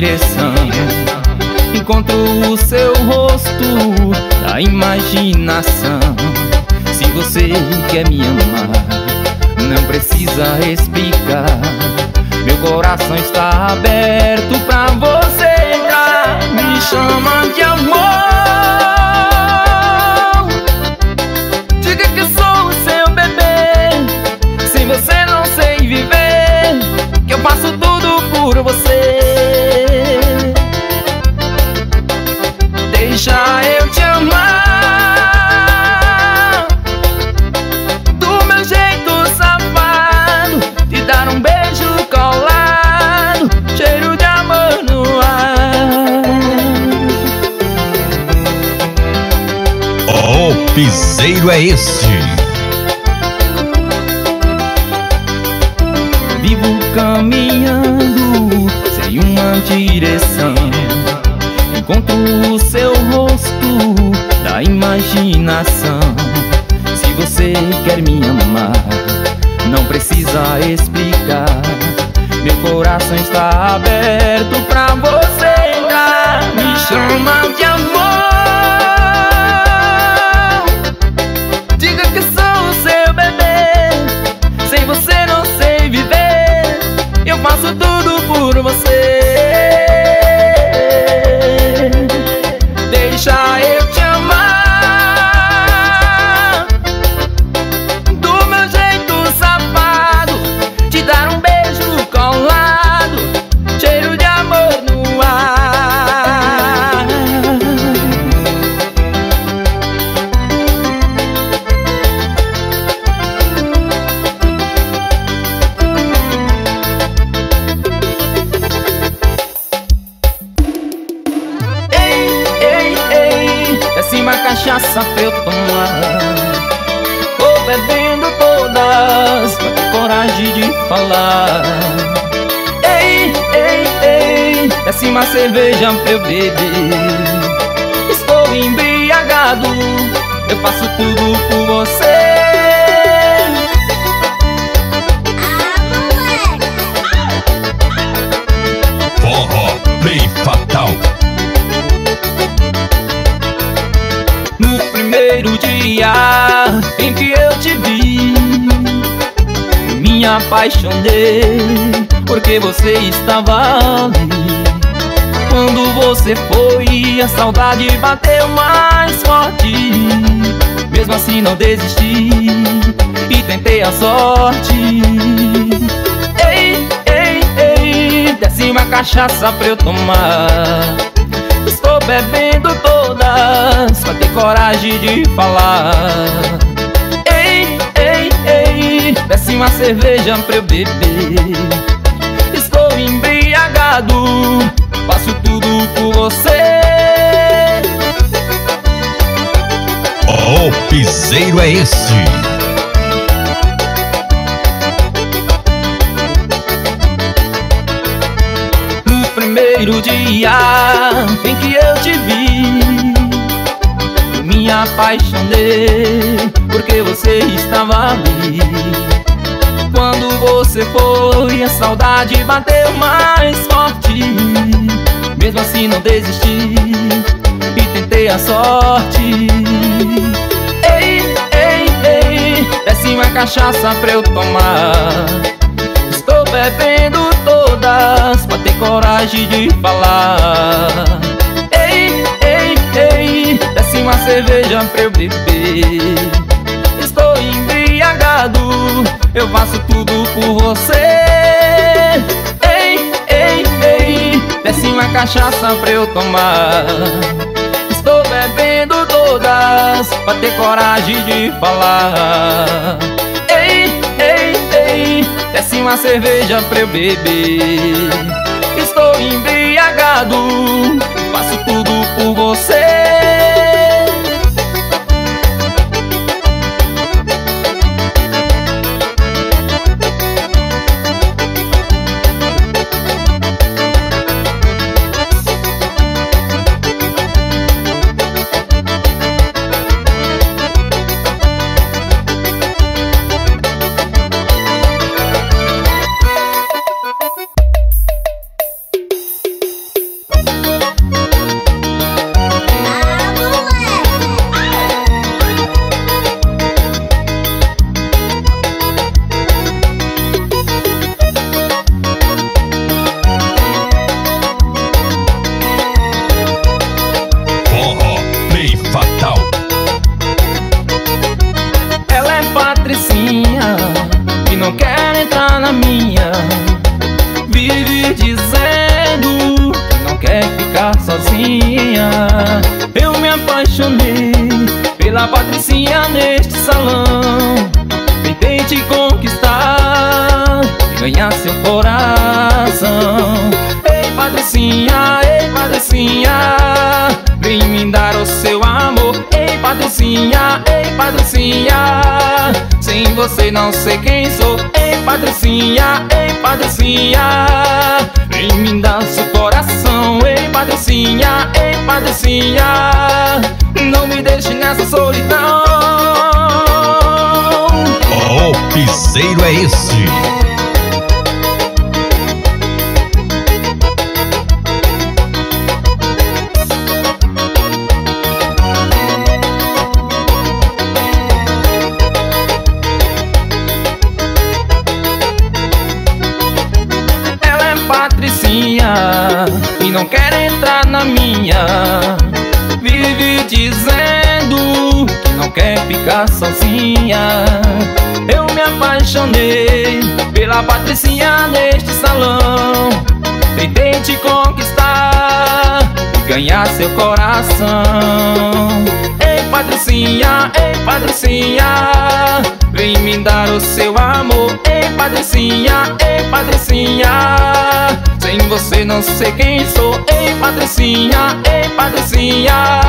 direção. Encontro o seu rosto da imaginação. Se você quer me amar, não precisa explicar. Meu coração está aberto pra você entrar. Me chama de amor é este. Vivo caminhando em uma direção. Encontro o seu rosto da imaginação. Se você quer me amar, não precisa explicar. Meu coração está aberto pra cerveja eu beber Estou embriagado, eu faço tudo por você. Forró Play Fatal. Primeiro dia em que eu te vi Me apaixonei porque você estava ali Quando você foi a saudade bateu mais forte. Mesmo assim não desisti e tentei a sorte. Ei, ei, ei, desce uma cachaça pra eu tomar. Estou bebendo todas Pra ter coragem de falar. Ei, ei, ei Desce uma cerveja pra eu beber. Estou embriagado Faço tudo por você. Oh, piseiro é este? primeiro dia em que eu te vi Eu me apaixonei porque você estava ali. Quando você foi a saudade bateu mais forte Mesmo assim não desisti e tentei a sorte. Ei, ei, ei, desce uma cachaça pra eu tomar. Estou bebendo todas pra ter coragem de falar. Ei, ei, ei, desce uma cerveja pra eu beber. Estou embriagado, eu faço tudo por você ei, desce uma cachaça pra eu tomar. Estou bebendo todas pra ter coragem de falar. Desce uma cerveja pra eu beber. Estou embriagado Faço tudo por você e seu coração Ei Patricinha, ei Patricinha Vem me dar o seu amor Ei Patricinha, ei Patricinha Sem você não sei quem sou Ei Patricinha, ei Patricinha Vem me dar seu coração Ei Patricinha, ei Patricinha Não me deixe nessa solidão Oh, piseiro é esse? Não quer entrar na minha. Vive dizendo que não quer ficar sozinha. Eu me apaixonei pela Patricinha neste salão. Tentei te conquistar e ganhar seu coração. Ei, Patricinha, ei, Patricinha, vem me dar o seu amor. Ei, Patricinha, ei, Patricinha. Sem você não sei quem sou. Ei, Patricinha, ei, Patricinha.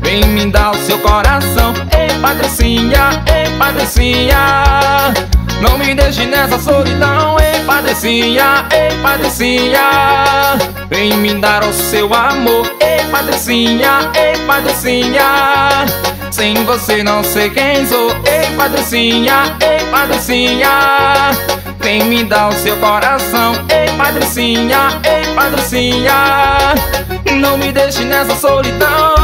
Vem me dar o seu coração. Ei, Patricinha, ei, Patricinha. Não me deixe nessa solidão. Ei, Patricinha, ei, Patricinha. Vem me dar o seu amor. Ei, Patricinha, ei, Patricinha. Sem você não sei quem sou. Ei, Patricinha, ei, Patricinha Vem me dar o seu coração. Ei, Patricinha, ei, Patricinha Não me deixe nessa solidão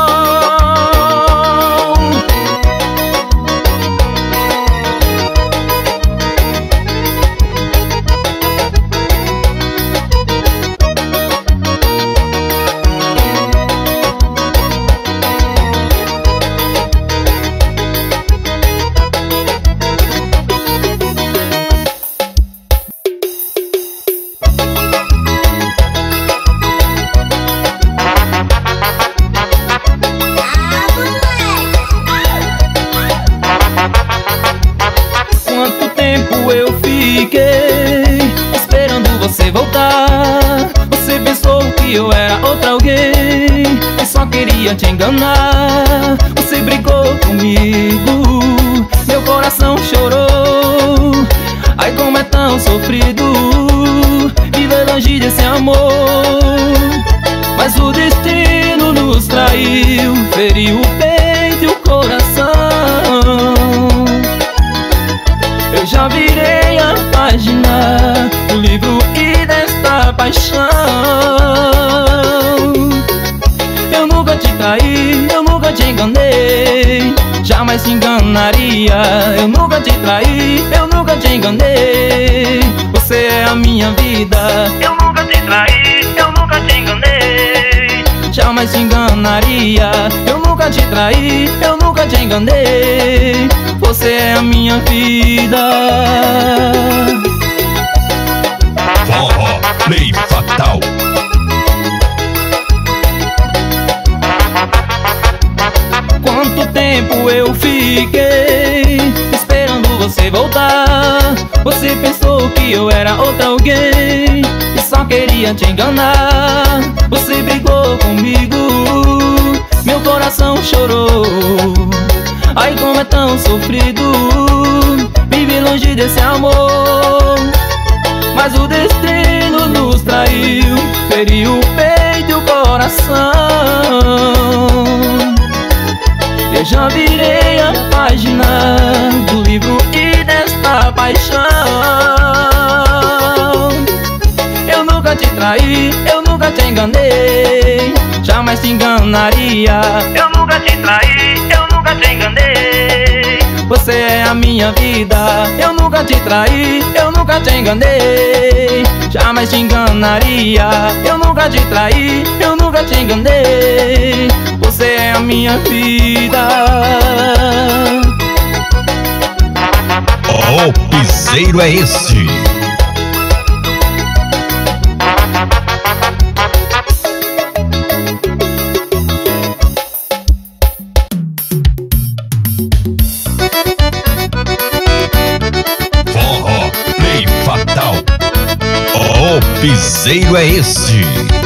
só queria te enganar. Você brigou comigo Meu coração chorou. Ai como é tão sofrido Viver longe desse amor. Mas o destino nos traiu Feriu o peito e o coração. Eu já virei a página Do livro e desta paixão Jamais te enganaria. Eu nunca te traí Eu nunca te enganei. Você é a minha vida. Eu nunca te traí Eu nunca te enganei. Jamais te enganaria. Eu nunca te traí Eu nunca te enganei. Você é a minha vida. Forró Play tempo eu fiquei Esperando você voltar. Você pensou que eu era outra alguém E só queria te enganar. Você brigou comigo Meu coração chorou. Ai como é tão sofrido Vive longe desse amor. Mas o destino nos traiu Feriu o peito e o coração eu já virei a página do livro e desta paixão. Eu nunca te traí, eu nunca te enganei. Jamais te enganaria. Eu nunca te traí, eu nunca te enganei Você é a minha vida. Eu nunca te traí, eu nunca te enganei. Jamais te enganaria. Eu nunca te traí, eu nunca te enganei. Você é a minha vida. Oh, piseiro é esse? Piseiro é este?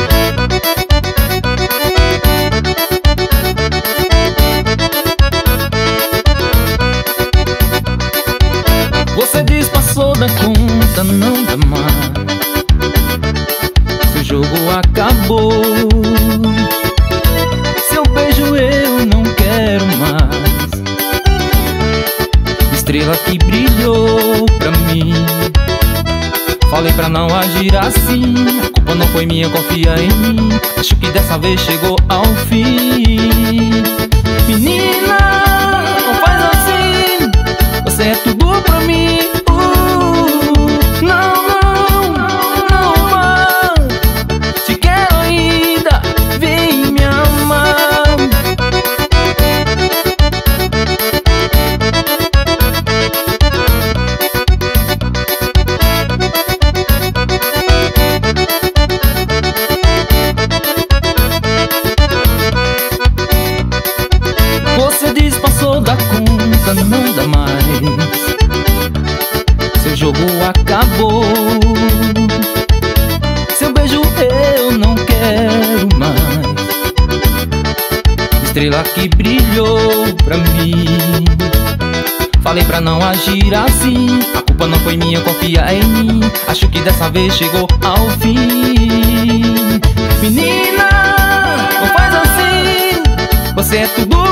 Falei pra não agir assim. A culpa não foi minha, confia em mim. Acho que dessa vez chegou ao fim Estrela que brilhou pra mim. Falei pra não agir assim. A culpa não foi minha, confia em mim. Acho que dessa vez chegou ao fim. Menina, não faz assim. Você é tudo